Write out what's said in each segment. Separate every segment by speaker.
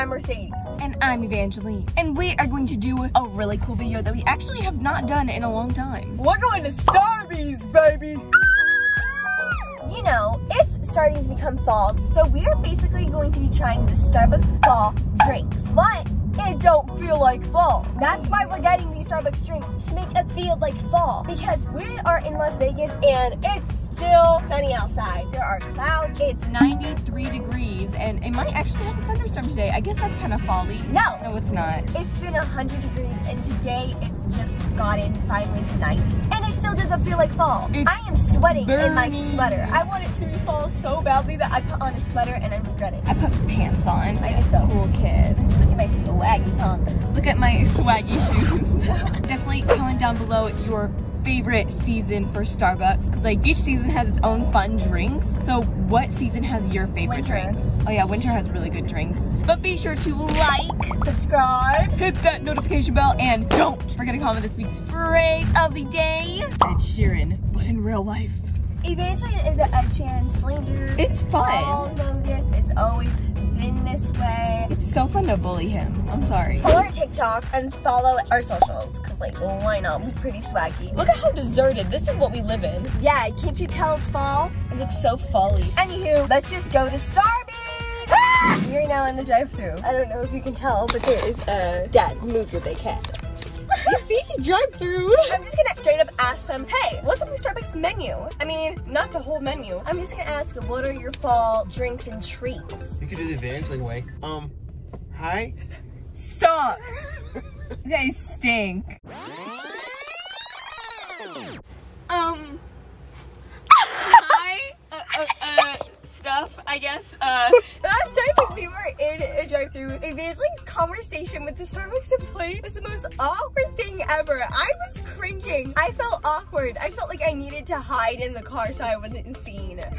Speaker 1: I'm Mercedes.
Speaker 2: And I'm Evangeline. And we are going to do a really cool video that we actually have not done in a long time.
Speaker 1: We're going to Starbucks, baby! You know, it's starting to become fall, so we are basically going to be trying the Starbucks fall drinks. But it don't feel like fall. That's why we're getting these Starbucks drinks, to make us feel like fall. Because we are in Las Vegas and it's still sunny outside. There are clouds. It's
Speaker 2: 93 degrees and it might actually have a thunderstorm today. I guess that's kind of folly.
Speaker 1: No.
Speaker 2: No, it's not.
Speaker 1: It's been 100 degrees and today it's just gotten finally to 90s. And it still doesn't feel like fall.
Speaker 2: It's
Speaker 1: I am sweating in my sweater. I want it to be fall so badly that I put on a sweater and I regret it.
Speaker 2: I put pants on.
Speaker 1: I did though.
Speaker 2: Cool kid.
Speaker 1: Look at my swaggy Converse.
Speaker 2: Look at my swaggy shoes. Definitely comment down below your favorite season for Starbucks because like each season has its own fun drinks. So what season has your favorite
Speaker 1: Winter.
Speaker 2: drinks? Oh yeah, winter has really good drinks. But be sure to like,
Speaker 1: Subscribe.
Speaker 2: hit that notification bell, and don't forget to comment this week's phrase of the day. Ed Sheeran, but in real life.
Speaker 1: Evangeline is an Ed Sheeran slander.
Speaker 2: It's fun.
Speaker 1: We all know this. It's always been this way.
Speaker 2: It's so fun to bully him. I'm sorry.
Speaker 1: Follow our TikTok and follow our socials. Cause like, why not? We're pretty swaggy.
Speaker 2: Look at how deserted. This is what we live in.
Speaker 1: Yeah, can't you tell it's fall?
Speaker 2: It looks so folly.
Speaker 1: Anywho, let's just go to Starbucks. Ah! We're now in the drive-thru. I don't know if you can tell, but there is a dad. Move your big head.
Speaker 2: You see, drive through.
Speaker 1: I'm just gonna straight up ask them, hey, what's on the Starbucks menu? I mean, not the whole menu. I'm just gonna ask, what are your fall drinks and treats?
Speaker 3: You could do the Evangeline way. Um, hi?
Speaker 2: Stop. You guys stink. Um. Hi. Uh, uh, uh, stuff, I guess. Uh,
Speaker 1: Last time we were in a drive-thru, Evangeline's conversation with the Starbucks employee was the most awkward thing ever. I was cringing. I felt awkward. I felt like I needed to hide in the car so I wasn't seen.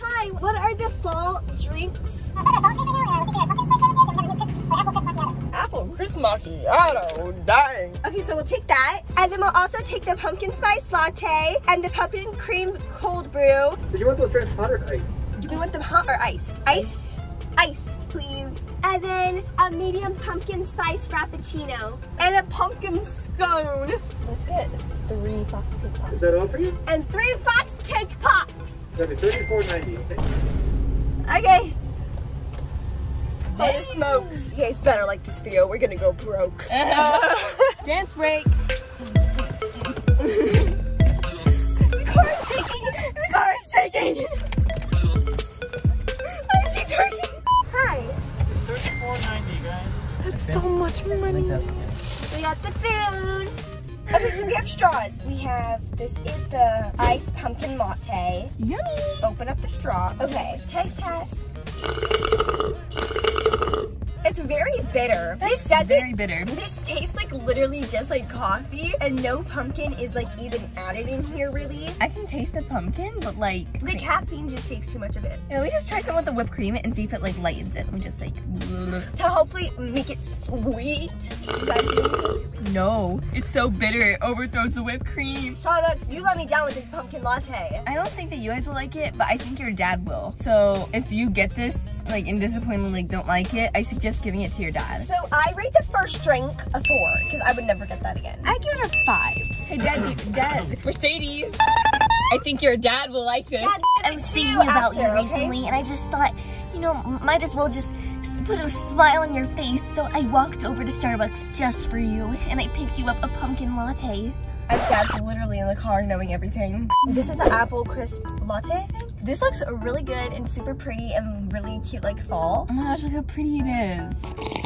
Speaker 1: Hi, what are the fall drinks?
Speaker 3: Apple Crisp Macchiato, dang.
Speaker 1: Okay, so we'll take that. And then we'll also take the pumpkin spice latte and the pumpkin cream cold brew.
Speaker 3: Did you want those drinks hot or iced?
Speaker 1: Do we want them hot or iced? Iced. Iced, please. And then a medium pumpkin spice frappuccino. And a pumpkin scone.
Speaker 2: let's get three fox cake pops.
Speaker 3: Is that all for you?
Speaker 1: And three fox cake pops.
Speaker 3: That'd be $34.90, okay?
Speaker 1: Okay. Holy smokes. Yeah, it's better like this video. We're gonna go broke.
Speaker 2: Dance break.
Speaker 1: The car is shaking. The car is shaking. Why is he turning? Hi.
Speaker 3: $34.90, guys.
Speaker 2: That's so much money.
Speaker 1: We got the food. Okay, so we have straws. We have, this is the iced pumpkin latte.
Speaker 2: Yummy.
Speaker 1: Open up the straw. Okay, taste test. It's very bitter. This doesn't,
Speaker 2: Very bitter.
Speaker 1: this tastes like literally just like coffee and no pumpkin is like even added in here really.
Speaker 2: I can taste the pumpkin, but like.
Speaker 1: The
Speaker 2: cream.
Speaker 1: caffeine just takes too much of it.
Speaker 2: Yeah, me just try some with the whipped cream and see if it like lightens it. Let me just like.
Speaker 1: To hopefully make it sweet.
Speaker 2: No, it's so bitter. It overthrows the whipped cream.
Speaker 1: Starbucks, you let me down with this pumpkin latte.
Speaker 2: I don't think that you guys will like it, but I think your dad will. So if you get this, like, and disappointed, like, don't like it, I suggest giving it to your dad.
Speaker 1: So I rate the first drink a four, because I would never get that again.
Speaker 2: I give it a five. Hey, dad, do- dad, Mercedes. I think your dad will like this.
Speaker 1: Dad,
Speaker 4: I was thinking about you recently, and I just thought, you know, might as well just put a smile on your face. So I walked over to Starbucks just for you, and I picked you up a pumpkin latte.
Speaker 1: As dad's literally in the car knowing everything. This is the apple crisp latte, I think. This looks really good and super pretty and really cute like fall.
Speaker 2: Oh my gosh, look how pretty it is.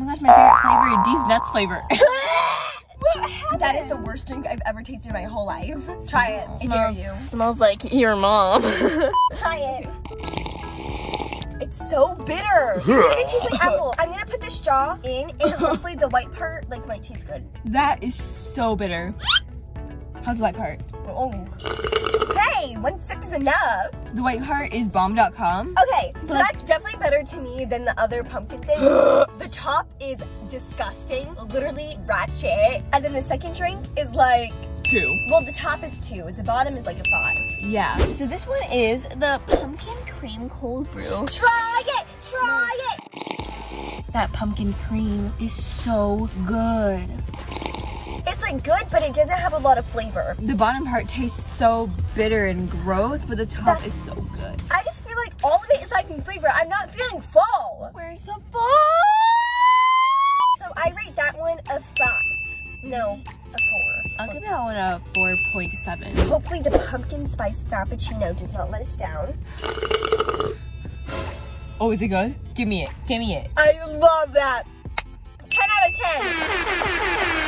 Speaker 2: Oh my gosh, my favorite flavor, D's nuts flavor.
Speaker 1: That is the worst drink I've ever tasted in my whole life. Try it. I dare you.
Speaker 2: Smells like your mom.
Speaker 1: Try it. It's so bitter. it tastes like apple. I'm gonna put the straw in and hopefully the white part like might taste good.
Speaker 2: that is so bitter. How's the white part?
Speaker 1: Oh. One sip is enough.
Speaker 2: The white part is bomb.com.
Speaker 1: Okay, so that's definitely better to me than the other pumpkin thing. the top is disgusting, literally ratchet. And then the second drink is like,
Speaker 2: Two.
Speaker 1: well, the top is two, the bottom is like a five.
Speaker 2: Yeah. So this one is the pumpkin cream cold brew.
Speaker 1: Try it, try it!
Speaker 2: That pumpkin cream is so good.
Speaker 1: Good, but it doesn't have a lot of flavor.
Speaker 2: The bottom part tastes so bitter and gross, but the top is so good.
Speaker 1: I just feel like all of it is lacking flavor. I'm not feeling fall.
Speaker 2: Where's the fall?
Speaker 1: So I rate that one a five. No, a four.
Speaker 2: I'll give that one a 4.7.
Speaker 1: Hopefully the pumpkin spice frappuccino does not let us down.
Speaker 2: Oh, is it good? Give me it. Give me it.
Speaker 1: I love that. 10 out of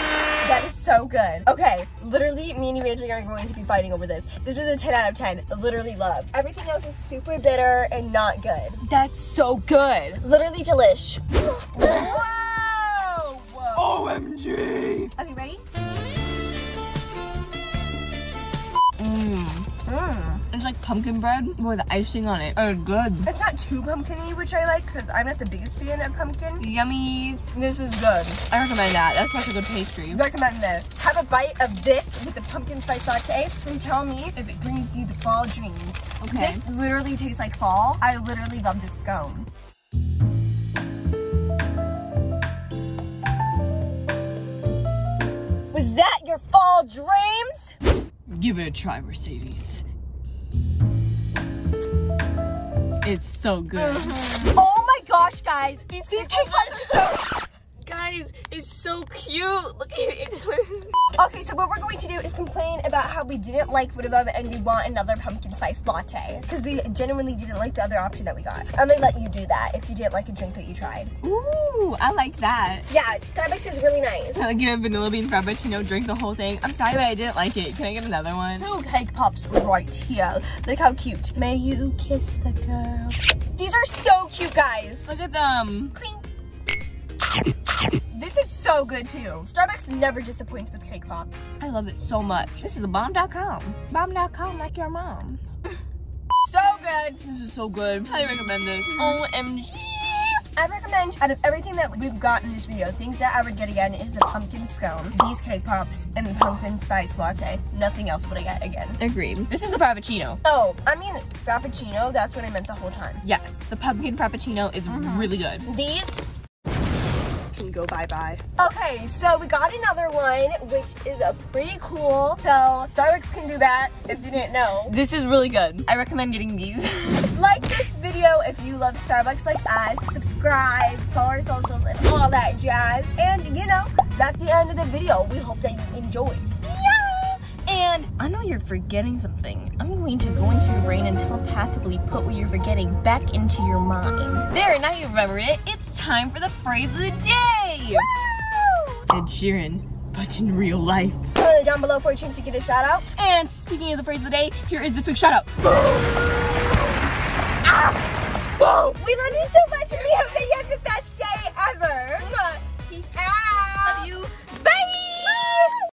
Speaker 1: 10. That is so good. Okay, literally, me and Evangeline are going to be fighting over this. This is a 10 out of 10. Literally love. Everything else is super bitter and not good.
Speaker 2: That's so good.
Speaker 1: Literally delish. Whoa! Whoa.
Speaker 2: OMG.
Speaker 1: Okay, ready?
Speaker 2: Mmm.
Speaker 1: Mmm.
Speaker 2: Like pumpkin bread with icing on it. Oh, good.
Speaker 1: It's not too pumpkin-y, which I like, because I'm not the biggest fan of pumpkin.
Speaker 2: Yummies.
Speaker 1: This is good.
Speaker 2: I recommend that. That's such a good pastry.
Speaker 1: Recommend this. Have a bite of this with the pumpkin spice latte and tell me if it brings you the fall dreams.
Speaker 2: Okay.
Speaker 1: This literally tastes like fall. I literally love this scone. Was that your fall dreams?
Speaker 2: Give it a try, Mercedes. It's so good.
Speaker 1: Oh my gosh, guys. These, these cake pops are so...
Speaker 2: Guys, it's so cute. Look at it.
Speaker 1: Okay, so what we're going to do is complain about how we didn't like Wood Above and we want another pumpkin spice latte. Because we genuinely didn't like the other option that we got. And they let you do that if you didn't like a drink that you tried.
Speaker 2: Ooh, I like that.
Speaker 1: Yeah, Starbucks is really nice.
Speaker 2: I'll get a vanilla bean frappuccino, drink the whole thing. I'm sorry, but I didn't like it. Can I get another one?
Speaker 1: Two cake pops right here. Look how cute. May you kiss the girl. These are so cute, guys.
Speaker 2: Look at them.
Speaker 1: Clink. This is so good too. Starbucks never disappoints with cake pops.
Speaker 2: I love it so much. This is a bomb.com. Bomb.com like your mom.
Speaker 1: So good.
Speaker 2: This is so good. I recommend this. OMG.
Speaker 1: I recommend out of everything that we've got in this video, things that I would get again is the pumpkin scone, these cake pops, and the pumpkin spice latte. Nothing else would I get again.
Speaker 2: Agreed. This is the frappuccino.
Speaker 1: Oh, I mean frappuccino, that's what I meant the whole time.
Speaker 2: Yes, the pumpkin frappuccino is mm-hmm. really good.
Speaker 1: These go bye-bye. Okay, so we got another one, which is a pretty cool. So Starbucks can do that if you didn't know.
Speaker 2: This is really good. I recommend getting these.
Speaker 1: Like this video if you love Starbucks like us. Subscribe, follow our socials, and all that jazz. And you know, that's the end of the video. We hope that you enjoyed.
Speaker 2: yeah! And I know you're forgetting something. I'm going to go into your brain and telepathically put what you're forgetting back into your mind. There, now you remembered it. It's time for the phrase of the day! Woo! Ed Sheeran, but in real life.
Speaker 1: Comment down below for a chance to get a shout out.
Speaker 2: And speaking of the phrase of the day, here is this week's shout out.
Speaker 1: Boom! Ah! Boom! We love you so much and we hope that you have the best day ever!